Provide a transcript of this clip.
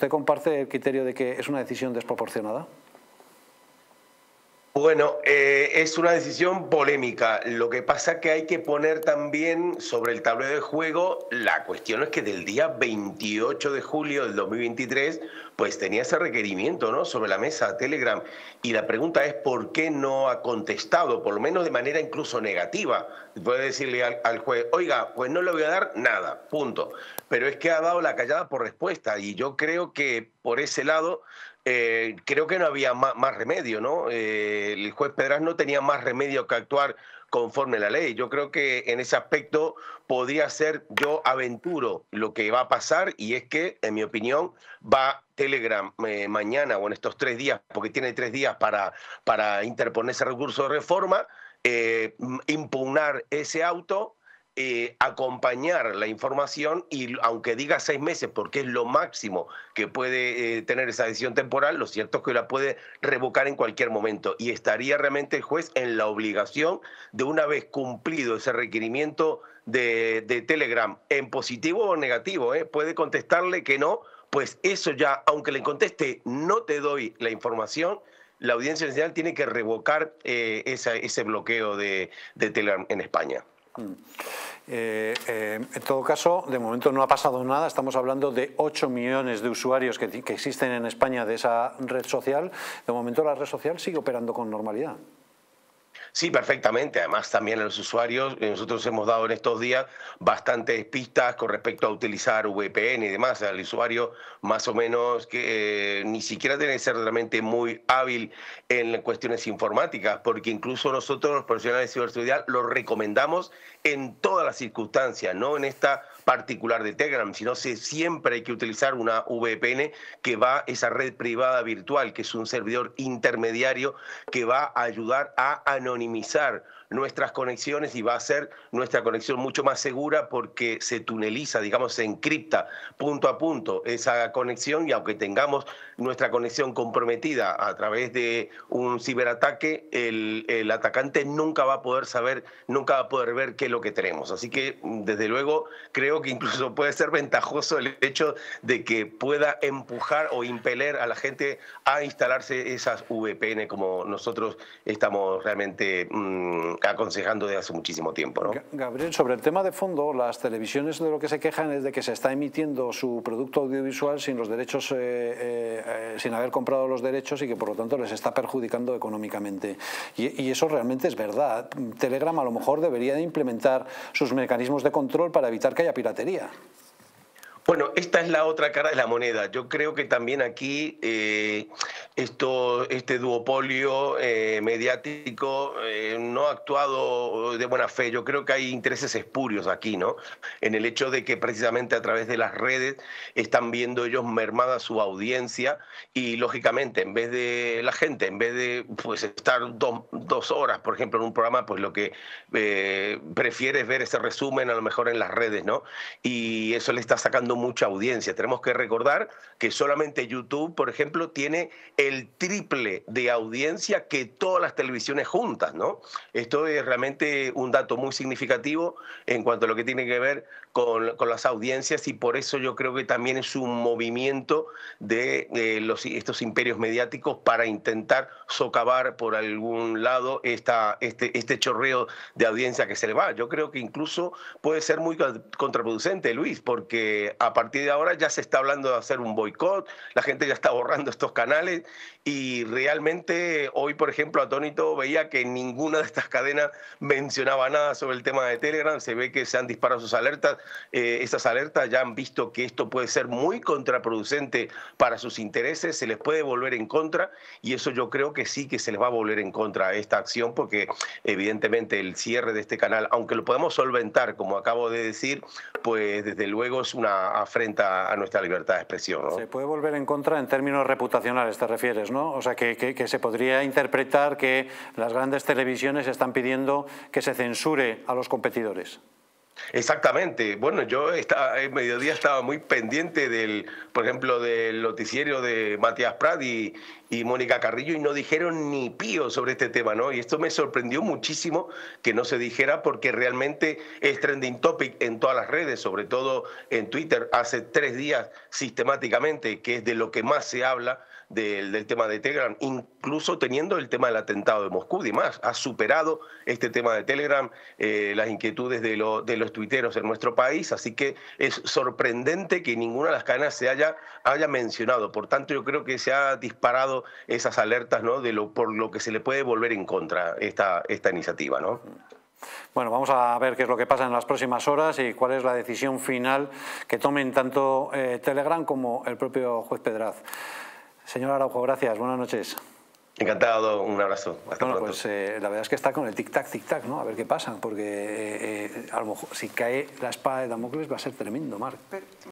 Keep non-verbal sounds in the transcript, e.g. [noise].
¿Usted comparte el criterio de que es una decisión desproporcionada? Bueno, eh, es una decisión polémica. Lo que pasa que hay que poner también sobre el tablero de juego la cuestión es que del día 28 de julio del 2023 pues tenía ese requerimiento ¿no? sobre la mesa Telegram y la pregunta es por qué no ha contestado, por lo menos de manera incluso negativa. Puede decirle al juez, oiga, pues no le voy a dar nada, punto. Pero es que ha dado la callada por respuesta y yo creo que por ese lado eh, creo que no había más, remedio, ¿no? Eh, el juez Pedraz no tenía más remedio que actuar conforme a la ley. Yo creo que en ese aspecto podría ser, yo aventuro lo que va a pasar y es que, en mi opinión, va Telegram eh, mañana o en estos tres días, porque tiene tres días para, para interponer ese recurso de reforma, impugnar ese auto eh, acompañar la información y aunque diga seis meses porque es lo máximo que puede eh, tener esa decisión temporal, lo cierto es que la puede revocar en cualquier momento y estaría realmente el juez en la obligación de una vez cumplido ese requerimiento de, Telegram en positivo o negativo, ¿eh? puede contestarle que no, pues eso ya, aunque le conteste no te doy la información, la audiencia nacional tiene que revocar ese bloqueo de Telegram en España. Mm. Eh, eh, en todo caso, de momento no ha pasado nada, estamos hablando de 8 millones de usuarios que, que existen en España de esa red social, de momento la red social sigue operando con normalidad. Sí, perfectamente. Además, también a los usuarios, eh, nosotros hemos dado en estos días bastantes pistas con respecto a utilizar VPN y demás. Al usuario, más o menos, que eh, ni siquiera tiene que ser realmente muy hábil en cuestiones informáticas, porque incluso nosotros, los profesionales de ciberseguridad, lo recomendamos en todas las circunstancias, no en esta particular de Telegram, sino que siempre hay que utilizar una VPN que va a esa red privada virtual, que es un servidor intermediario que va a ayudar a anonimizar nuestras conexiones y va a ser nuestra conexión mucho más segura porque se tuneliza, digamos, se encripta punto a punto esa conexión y aunque tengamos nuestra conexión comprometida a través de un ciberataque, el, el atacante nunca va a poder saber, nunca va a poder ver qué es lo que tenemos. Así que, desde luego, creo que incluso [laughs] puede ser ventajoso el hecho de que pueda empujar o impeler a la gente a instalarse esas VPN como nosotros estamos realmente mm, aconsejando de hace muchísimo tiempo. ¿no? Gabriel, sobre el tema de fondo, las televisiones de lo que se quejan es de que se está emitiendo su producto audiovisual sin los derechos, eh, eh, sin haber comprado los derechos y que por lo tanto les está perjudicando económicamente. Y, eso realmente es verdad. Telegram a lo mejor debería de implementar sus mecanismos de control para evitar que haya piratería. Bueno, esta es la otra cara de la moneda. Yo creo que también aquí eh, esto, este duopolio eh, mediático eh, no ha actuado de buena fe. Yo creo que hay intereses espurios aquí, ¿no? En el hecho de que precisamente a través de las redes están viendo ellos mermada su audiencia y lógicamente en vez de la gente, en vez de pues estar dos, horas, por ejemplo, en un programa, pues lo que prefiere es ver ese resumen a lo mejor en las redes, ¿no? Y eso le está sacando mucha audiencia. Tenemos que recordar que solamente YouTube, por ejemplo, tiene el triple de audiencia que todas las televisiones juntas, ¿no? Esto es realmente un dato muy significativo en cuanto a lo que tiene que ver con, las audiencias y por eso yo creo que también es un movimiento de los, estos imperios mediáticos para intentar socavar por algún lado esta, este, este chorreo de audiencia que se le va. Yo creo que incluso puede ser muy contraproducente, Luis, porque a partir de ahora ya se está hablando de hacer un boicot, la gente ya está borrando estos canales y realmente hoy, por ejemplo, atónito veía que ninguna de estas cadenas mencionaba nada sobre el tema de Telegram, se ve que se han disparado sus alertas, eh, estas alertas ya han visto que esto puede ser muy contraproducente para sus intereses, se les puede volver en contra y eso yo creo que sí que se les va a volver en contra esta acción porque evidentemente el cierre de este canal, aunque lo podemos solventar, como acabo de decir, pues desde luego es una afrenta a nuestra libertad de expresión. Se puede volver en contra en términos reputacionales, te refieres, ¿no? O sea, que, que, se podría interpretar que las grandes televisiones están pidiendo que se censure a los competidores. Exactamente. Bueno, yo estaba, en mediodía estaba muy pendiente del, por ejemplo, del noticiero de Matías Prat y, Mónica Carrillo y no dijeron ni pío sobre este tema, ¿no? Y esto me sorprendió muchísimo que no se dijera porque realmente es trending topic en todas las redes, sobre todo en Twitter, hace tres días sistemáticamente, que es de lo que más se habla del, tema de Telegram, incluso teniendo el tema del atentado de Moscú y más. Ha superado este tema de Telegram eh, las inquietudes de, de los tuiteros en nuestro país, así que es sorprendente que ninguna de las cadenas se haya, haya mencionado. Por tanto, yo creo que se ha disparado esas alertas ¿no? de lo, por lo que se le puede volver en contra esta, esta iniciativa. ¿no? Bueno, vamos a ver qué es lo que pasa en las próximas horas y cuál es la decisión final que tomen tanto eh, Telegram como el propio juez Pedraz. Señor Araujo, gracias. Buenas noches. Encantado, un abrazo. Hasta bueno, pues eh, la verdad es que está con el tic-tac, tic-tac, ¿no? A ver qué pasa, porque eh, a lo mejor si cae la espada de Damocles va a ser tremendo, Marc.